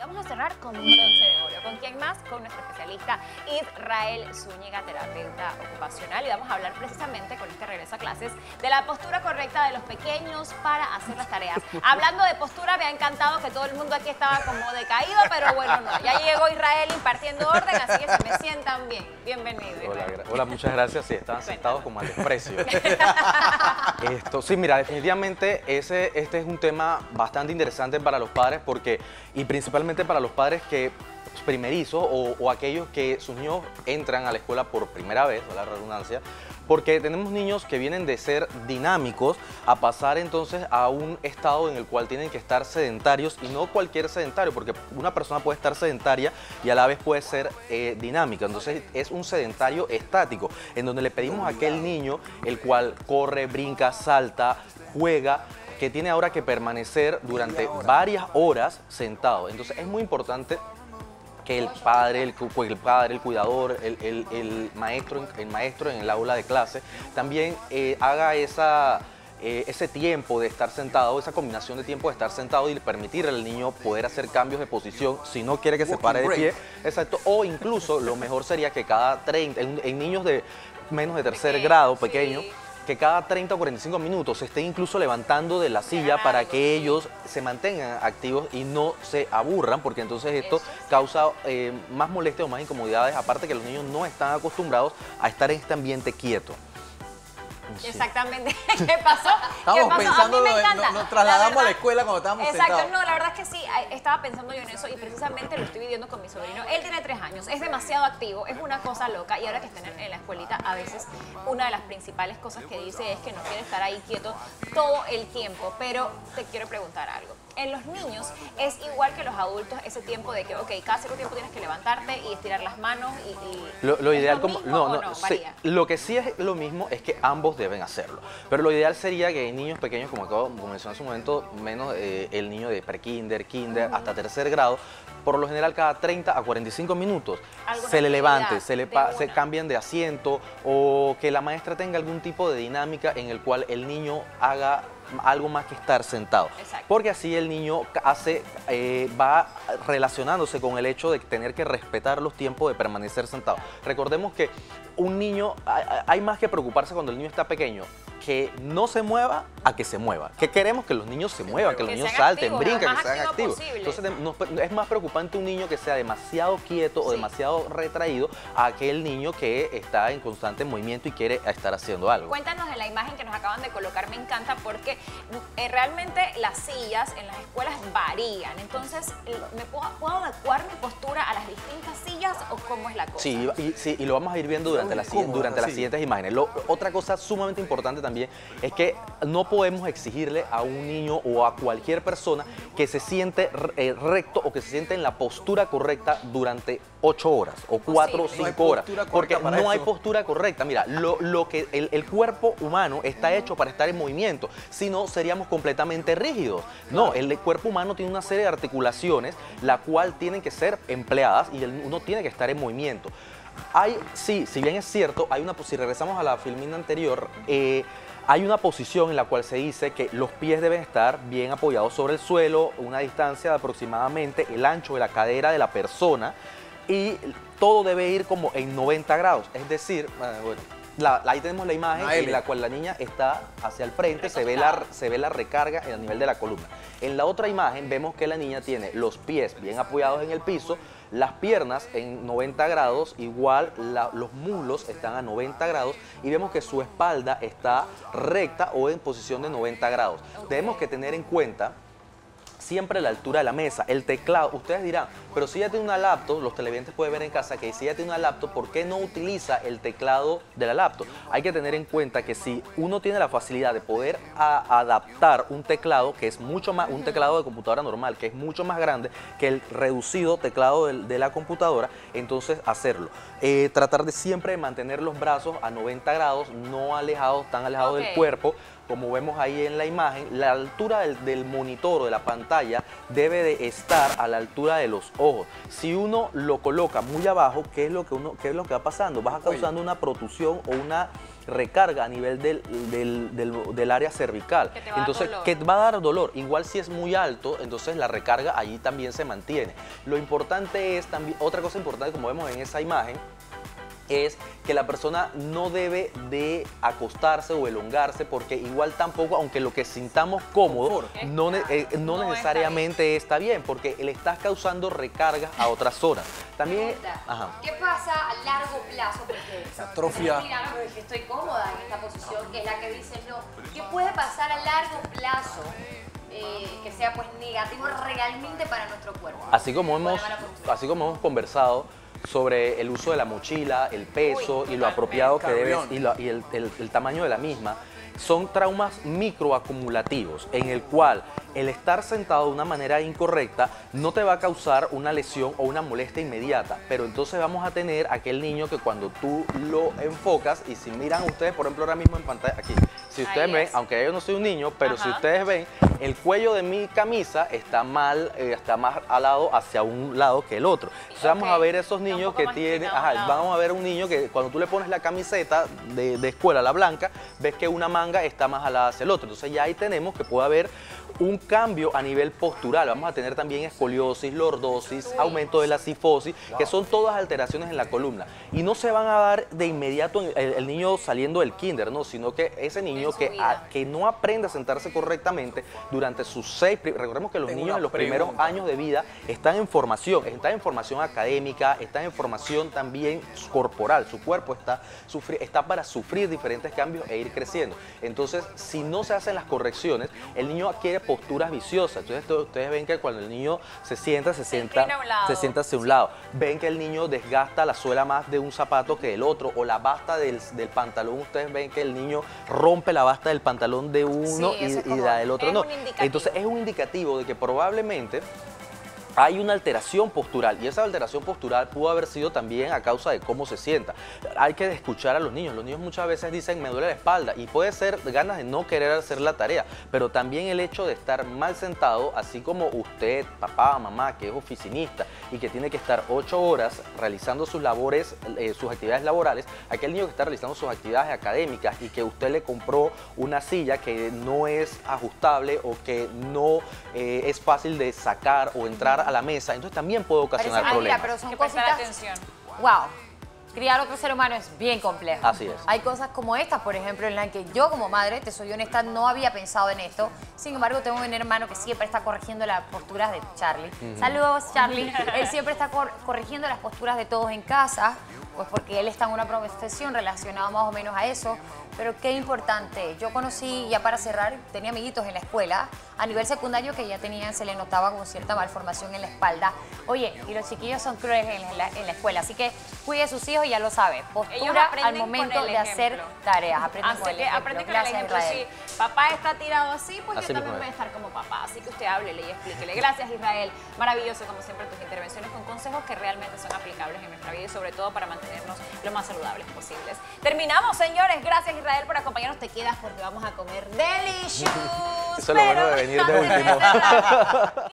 Vamos a cerrar con bronce de oro. ¿Con quién más? Con nuestro especialista Israel Zúñiga, terapeuta ocupacional. Y vamos a hablar precisamente con este regreso a clases de la postura correcta de los pequeños para hacer las tareas. Hablando de postura, me ha encantado que todo el mundo aquí estaba como decaído, pero bueno, no. Ya llegó Israel impartiendo orden, así que se me sientan bien. Bienvenido. Hola, hola, muchas gracias. Sí, estaban sentados como al desprecio. Esto, sí, mira, definitivamente ese, este es un tema bastante interesante para los padres porque, y principalmente para los padres que pues, primerizos o, aquellos que sus niños entran a la escuela por primera vez, o la redundancia, porque tenemos niños que vienen de ser dinámicos a pasar entonces a un estado en el cual tienen que estar sedentarios y no cualquier sedentario, porque una persona puede estar sedentaria y a la vez puede ser eh, dinámica, entonces es un sedentario estático, en donde le pedimos a aquel niño el cual corre, brinca, salta, juega, que tiene ahora que permanecer durante varias horas sentado. Entonces es muy importante que el padre, el, el padre, el cuidador, el, maestro, el maestro en el aula de clase también eh, haga esa, eh, ese tiempo de estar sentado, esa combinación de tiempo de estar sentado y permitir al niño poder hacer cambios de posición si no quiere que se pare de pie. Exacto. O incluso lo mejor sería que cada 30, en, niños de menos de tercer grado, pequeño, que cada 30 o 45 minutos se estén incluso levantando de la silla para que ellos se mantengan activos y no se aburran, porque entonces esto causa eh, más molestias o más incomodidades, aparte que los niños no están acostumbrados a estar en este ambiente quieto. Exactamente. ¿Qué pasó? Estamos pensando, nos, trasladamos a la escuela cuando estábamos Exacto, no, la verdad es que sí, estaba pensando yo en eso y precisamente lo estoy viviendo con mi sobrino. Él tiene tres años, es demasiado activo, es una cosa loca y ahora que está en la escuelita, a veces una de las principales cosas que dice es que no quiere estar ahí quieto todo el tiempo. Pero te quiero preguntar algo en los niños es igual que los adultos ese tiempo de que, ok, cada cierto tiempo tienes que levantarte y estirar las manos y... lo, ideal como... No, no, lo que sí es lo mismo es que ambos deben hacerlo. Pero lo ideal sería que niños pequeños, como acabo de mencionar hace un momento, menos eh, el niño de prekinder, kinder, hasta tercer grado, por lo general cada 30 a 45 minutos se le levante, se le se cambien de asiento o que la maestra tenga algún tipo de dinámica en el cual el niño haga algo más que estar sentado. Porque así el niño hace, eh, va relacionándose con el hecho de tener que respetar los tiempos de permanecer sentado. Recordemos que un niño, hay más que preocuparse cuando el niño está pequeño que no se mueva a que se mueva. Que queremos que los niños se muevan, que, los niños salten, brinquen, que sean activos. Entonces es más preocupante un niño que sea demasiado quieto o demasiado retraído a aquel niño que está en constante movimiento y quiere estar haciendo algo. Cuéntanos de la imagen que nos acaban de colocar, me encanta porque eh, realmente las sillas en las escuelas varían. Entonces, ¿me puedo, adecuar mi postura a las distintas sillas o cómo es la cosa? Sí, y, sí, y lo vamos a ir viendo durante, las, durante las siguientes imágenes. otra cosa sumamente importante también es que no podemos exigirle a un niño o a cualquier persona que se siente eh, recto o que se siente en la postura correcta durante ocho horas o cuatro o cinco horas. Porque no hay postura correcta. Mira, lo, que el, cuerpo humano está hecho para estar en movimiento, si no seríamos completamente rígidos. No, el cuerpo humano tiene una serie de articulaciones, la cual tienen que ser empleadas y uno tiene que estar en movimiento. Hay, sí, si bien es cierto, hay una, si regresamos a la filmina anterior, eh, hay una posición en la cual se dice que los pies deben estar bien apoyados sobre el suelo, una distancia de aproximadamente el ancho de la cadera de la persona y todo debe ir como en 90 grados. Es decir, ah, bueno, ahí tenemos la imagen en la cual la niña está hacia el frente, se ve, la, se ve la recarga en el nivel de la columna. En la otra imagen vemos que la niña tiene los pies bien apoyados en el piso, las piernas en 90 grados, igual los muslos están a 90 grados y vemos que su espalda está recta o en posición de 90 grados. Tenemos que tener en cuenta siempre la altura de la mesa, el teclado. Ustedes dirán, pero si ella tiene una laptop, los televidentes pueden ver en casa que si ella tiene una laptop, ¿por qué no utiliza el teclado de la laptop? Hay que tener en cuenta que si uno tiene la facilidad de poder adaptar un teclado que es mucho más, un teclado de computadora normal, que es mucho más grande que el reducido teclado de, la computadora, entonces hacerlo. Eh, tratar de siempre mantener los brazos a 90 grados, no alejados, tan alejados del cuerpo, como vemos ahí en la imagen, la altura del, monitor o de la pantalla debe de estar a la altura de los ojos. Si uno lo coloca muy abajo, ¿qué es lo que, uno, qué es lo que va pasando? Vas causando una protusión o una recarga a nivel del, del, área cervical. Que entonces, que va a dar dolor. Igual si es muy alto, entonces la recarga allí también se mantiene. Lo importante es también, otra cosa importante como vemos en esa imagen, es que la persona no debe de acostarse o elongarse porque igual tampoco, aunque lo que sintamos cómodo, no, eh, no, necesariamente está bien. porque le estás causando recargas a otras zonas. También, ¿Qué pasa a largo plazo? Porque atrofia. estoy cómoda en esta posición, que es la que dice no. ¿Qué puede pasar a largo plazo? Eh, que sea pues negativo realmente para nuestro cuerpo. Así como hemos, así como hemos conversado, sobre el uso de la mochila, el peso y lo apropiado que debe y, y el, tamaño de la misma, son traumas microacumulativos en el cual el estar sentado de una manera incorrecta no te va a causar una lesión o una molestia inmediata, pero entonces vamos a tener aquel niño que cuando tú lo enfocas y si miran ustedes, por ejemplo, ahora mismo en pantalla, aquí, si ustedes ven, aunque yo no soy un niño, pero si ustedes ven, el cuello de mi camisa está mal, eh, está más alado hacia un lado que el otro. Entonces vamos a ver esos niños que tienen, ajá, vamos a ver un niño que cuando tú le pones la camiseta de, escuela, la blanca, ves que una manga está más alada hacia el otro. Entonces ya ahí tenemos que puede haber un cambio a nivel postural. Vamos a tener también escoliosis, lordosis, aumento de la sifosis, que son todas alteraciones en la columna. Y no se van a dar de inmediato el, niño saliendo del kinder, ¿no? sino que ese niño que, que no aprende a sentarse correctamente durante sus seis... Recordemos que los niños en los primeros años de vida están en formación, están en formación académica, están en formación también corporal. Su cuerpo está, está para sufrir diferentes cambios e ir creciendo. Entonces, si no se hacen las correcciones, el niño adquiere posturas viciosas. Entonces, ustedes ven que cuando el niño se sienta, se sienta, se sienta hacia un lado. Ven que el niño desgasta la suela más de un zapato que del otro, o la basta del, pantalón. Ustedes ven que el niño rompe la basta del pantalón de uno y, la del otro no. Entonces es un indicativo de que probablemente hay una alteración postural y esa alteración postural pudo haber sido también a causa de cómo se sienta. Hay que escuchar a los niños. Los niños muchas veces dicen me duele la espalda y puede ser ganas de no querer hacer la tarea, pero también el hecho de estar mal sentado, así como usted, papá, mamá, que es oficinista y que tiene que estar ocho horas realizando sus labores, eh, sus actividades laborales, aquel niño que está realizando sus actividades académicas y que usted le compró una silla que no es ajustable o que no eh, es fácil de sacar o entrar a la mesa, entonces también puede ocasionar problemas. Mira, pero son cositas... atención. Wow. Criar otro ser humano es bien complejo. Así es. Hay cosas como estas, por ejemplo, en las que yo como madre, te soy honesta, no había pensado en esto. Sin embargo, tengo un hermano que siempre está corrigiendo las posturas de Charlie. Saludos, Charlie. Él siempre está corrigiendo las posturas de todos en casa pues porque él está en una profesión relacionada más o menos a eso, pero qué importante. Yo conocí, ya para cerrar, tenía amiguitos en la escuela, a nivel secundario que ya tenían, se le notaba como cierta malformación en la espalda. Oye, y los chiquillos son crueles en la, escuela, así que cuide a sus hijos, ya lo sabe. Postura al momento de hacer tareas. Aprenden con el ejemplo. con el ejemplo. Si papá está tirado así, pues yo también voy a estar como papá. Así que usted háblele y explíquele. Gracias, Israel. Maravilloso, como siempre, tus intervenciones con consejos que realmente son aplicables en nuestra vida y sobre todo para mantener lo más saludables posibles. Terminamos, señores. Gracias, Israel, por acompañarnos. Te quedas porque vamos a comer delicious. Eso es lo bueno de venir de último.